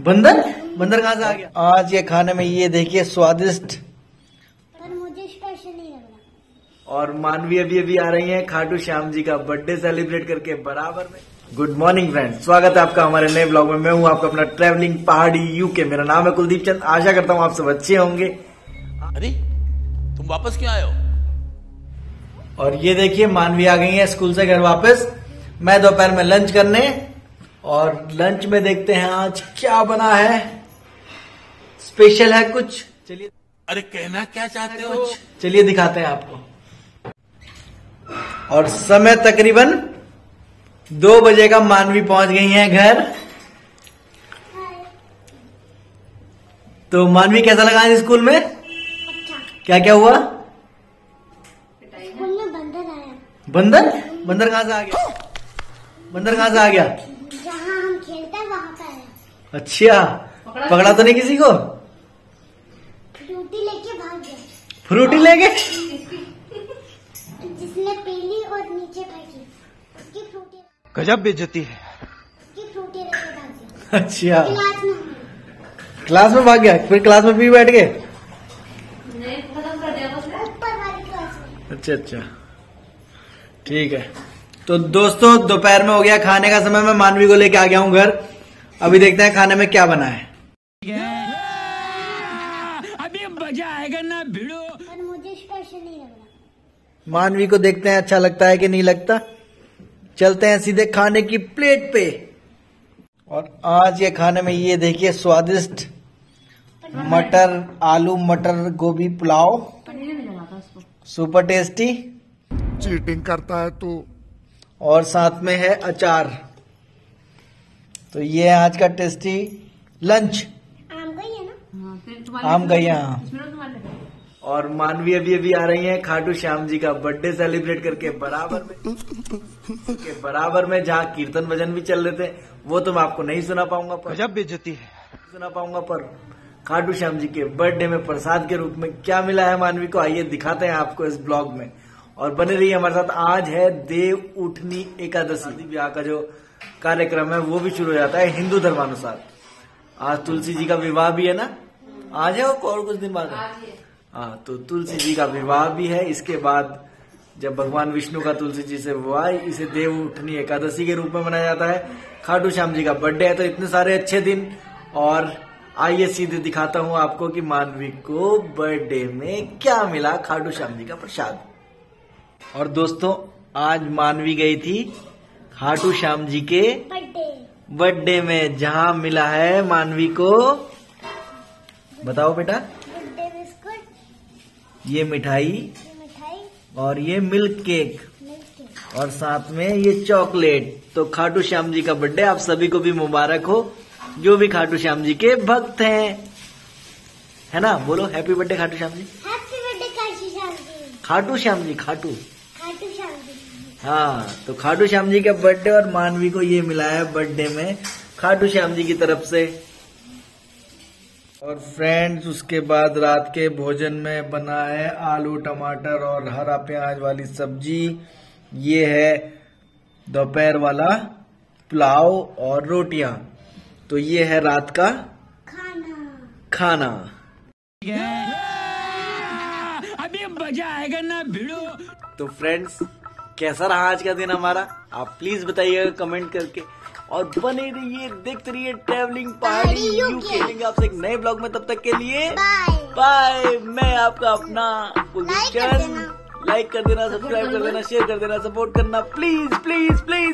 बंदर? बंदर कहाँ से आ गया? आज ये खाने में ये देखिए स्वादिष्ट। पर मुझे स्पेशल नहीं लग रहा। और मानवी अभी अभी आ रही हैं खाटू श्याम जी का बर्थडे सेलिब्रेट करके बराबर में। गुड मॉर्निंग फ्रेंड स्वागत है आपका हमारे नए ब्लॉग में। मैं हूँ आपका अपना ट्रैवलिंग पहाड़ी यूके मेरा नाम है कुलदीप चंद। आशा करता हूँ आप सब अच्छे होंगे। अरे तुम वापस क्यों आए हो? और ये देखिए मानवी आ गई है स्कूल से घर वापस। मैं दोपहर में लंच करने और लंच में देखते हैं आज क्या बना है। स्पेशल है कुछ। चलिए। अरे कहना क्या चाहते हो? कुछ चलिए दिखाते हैं आपको। और समय तकरीबन दो बजे का मानवी पहुँच गई है घर। तो मानवी कैसा लगा आज स्कूल में? अच्छा क्या क्या हुआ? स्कूल में बंदर आया। बंदर? बंदर कहाँ से आ गया? बंदर कहाँ से आ गया? अच्छा पकड़ा तो नहीं किसी को? फ्रूटी लेके भाग गया। फ्रूटी लेके? जिसने पीली और नीचे फेंकी उसकी फ्रूटी गजब बेचती है। उसकी फ्रूटी लेके भाग गया। अच्छा। क्लास में क्लास में भाग गया? फिर क्लास में भी बैठ गए? ऊपर वाली क्लास में। अच्छा अच्छा। ठीक है। तो दोस्तों दोपहर में हो गया। खाने का समय मैं मानवी को लेके आ गया हूँ घर। अभी देखते हैं खाने में क्या बना है। पर मुझे स्पेशल नहीं लग रहा। मानवी को देखते हैं अच्छा लगता है कि नहीं लगता? चलते हैं सीधे खाने की प्लेट पे। और आज ये खाने में ये देखिए स्वादिष्ट मटर आलू मटर गोभी पुलाव। Super tasty. चीटिंग करता है तू। और साथ में है अचार। तो ये है आज का टेस्टी लंच आम गई है ना? आम गई यहाँ और मानवी अभी अभी आ रही हैं खाटू श्याम जी का बर्थडे सेलिब्रेट करके बराबर में। के बराबर में जहाँ कीर्तन भजन भी चल रहे थे वो तो मैं आपको नहीं सुना पाऊँगा पर गजब बेचती है। सुना पाऊँगा पर खाटू श्याम जी के बर्थडे में प्रसाद के रूप में क्या मिला है मानवी को? आइए दिखाते हैं आपको इस ब्लॉग में। और बने रहिए हमारे साथ आज है देव उठनी एकादशी। ब्याह का जो कार्यक्रम है वो भी शुरू हो जाता है हिंदू धर्मानुसार। आज तुलसी जी का विवाह भी है ना? आज है और कुछ दिन बाद। है हाँ तो तुलसी जी का विवाह भी है। इसके बाद जब भगवान विष्णु का तुलसी जी से विवाह इसे देव उठनी एकादशी के रूप में मनाया जाता है। खाटू श्याम जी का बर्थडे है तो इतने सारे अच्छे दिन। और आइए सीधे दिखाता हूँ आपको कि मानवी को बर्थडे में क्या मिला खाटू श्याम जी का प्रसाद। और दोस्तों आज मानवी गई थी खाटू श्याम जी के बर्थडे। में जहाँ मिला है मानवी को। बताओ बेटा। ये मिठाई और ये मिल्क केक। और साथ में ये चॉकलेट। तो खाटू श्याम जी का बर्थडे आप सभी को भी मुबारक हो। जो भी खाटू श्याम जी के भक्त हैं। है ना? बोलो happy birthday Khatu Shyam ji. Happy birthday Kashi Shyam ji. Khatu Shyam ji Khatu Khatu. हाँ तो खाटू श्याम जी का बर्थडे और मानवी को ये मिला है बर्थडे में खाटू श्याम जी की तरफ़ से। और फ्रेंड्स उसके बाद रात के भोजन में बना है आलू टमाटर और हरा प्याज वाली सब्ज़ी। ये है दोपहर वाला पुलाव और रोटियाँ। तो ये है रात का खाना। खाना। अभी मज़ा आएगा ना भिड़ो। तो फ्रेंड्स कैसा रहा आज का दिन हमारा? आप प्लीज़ बताइएगा कमेंट करके। और बने रहिए देखते रहिए ट्रेवलिंग पहाड़ी यूके मिलेंगे आपसे एक नए ब्लॉग में। तब तक के लिए बाय मैं आपका अपना लाइक कर देना। सब्सक्राइब कर देना शेयर कर देना सपोर्ट करना। Please please please